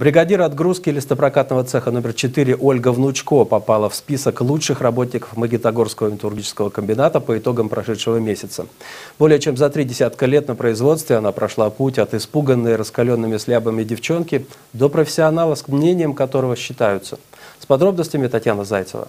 Бригадир отгрузки листопрокатного цеха номер 4 Ольга Внучко попала в список лучших работников Магнитогорского металлургического комбината по итогам прошедшего месяца. Более чем за три десятка лет на производстве она прошла путь от испуганной раскаленными слябами девчонки до профессионала, с мнением которого считаются. С подробностями Татьяна Зайцева.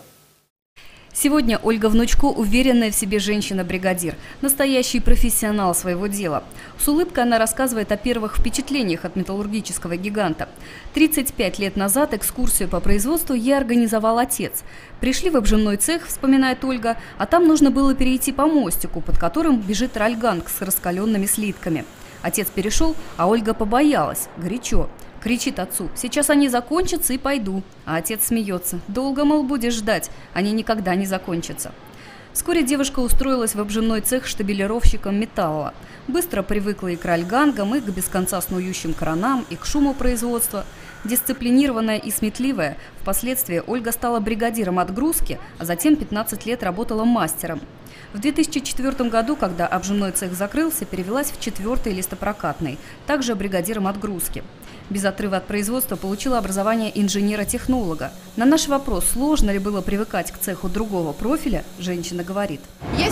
Сегодня Ольга Внучко – уверенная в себе женщина-бригадир, настоящий профессионал своего дела. С улыбкой она рассказывает о первых впечатлениях от металлургического гиганта. 35 лет назад экскурсию по производству ей организовал отец. Пришли в обжимной цех, вспоминает Ольга, а там нужно было перейти по мостику, под которым бежит ральганг с раскаленными слитками. Отец перешел, а Ольга побоялась. Горячо. Кричит отцу, сейчас они закончатся и пойду. А отец смеется. Долго, мол, будешь ждать, они никогда не закончатся. Вскоре девушка устроилась в обжимной цех штабелировщиком металла. Быстро привыкла и к ральгангам, и к без конца снующим кранам, и к шуму производства. Дисциплинированная и сметливая, впоследствии Ольга стала бригадиром отгрузки, а затем 15 лет работала мастером. В 2004 году, когда обжимной цех закрылся, перевелась в четвертый листопрокатный, также бригадиром отгрузки. Без отрыва от производства получила образование инженера-технолога. На наш вопрос, сложно ли было привыкать к цеху другого профиля, женщина говорит.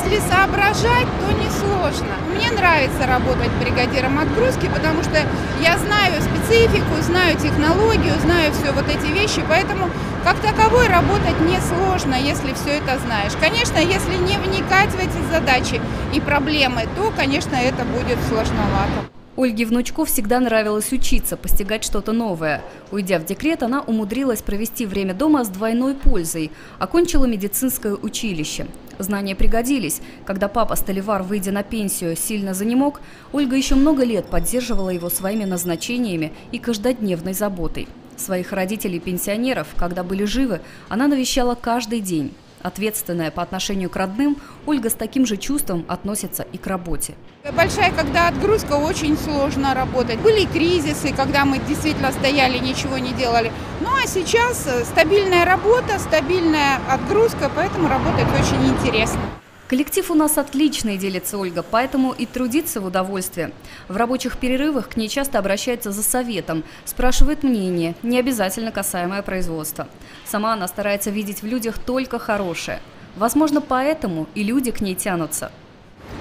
Если соображать, то не сложно. Мне нравится работать бригадиром отгрузки, потому что я знаю специфику, знаю технологию, знаю все вот эти вещи, поэтому как таковой работать несложно, если все это знаешь. Конечно, если не вникать в эти задачи и проблемы, то, конечно, это будет сложновато. Ольге Внучко всегда нравилось учиться, постигать что-то новое. Уйдя в декрет, она умудрилась провести время дома с двойной пользой. Окончила медицинское училище. Знания пригодились. Когда папа Столивар, выйдя на пенсию, сильно занемог, Ольга еще много лет поддерживала его своими назначениями и каждодневной заботой. Своих родителей-пенсионеров, когда были живы, она навещала каждый день. Ответственная по отношению к родным, Ольга с таким же чувством относится и к работе. Большая, когда отгрузка, очень сложно работать. Были кризисы, когда мы действительно стояли, ничего не делали. Ну а сейчас э, стабильная работа, стабильная отгрузка, поэтому работать очень интересно. Коллектив у нас отличный, делится Ольга, поэтому и трудиться в удовольствие. В рабочих перерывах к ней часто обращается за советом, спрашивает мнение, не обязательно касаемое производства. Сама она старается видеть в людях только хорошее. Возможно, поэтому и люди к ней тянутся.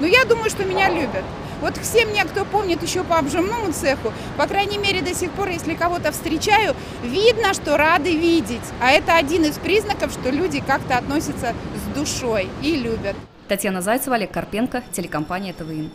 Ну, я думаю, что меня любят. Вот все меня, кто помнит еще по обжимному цеху, по крайней мере до сих пор, если кого-то встречаю, видно, что рады видеть. А это один из признаков, что люди как-то относятся с душой и любят. Татьяна Зайцева, Олег Карпенко, телекомпания ТВИН.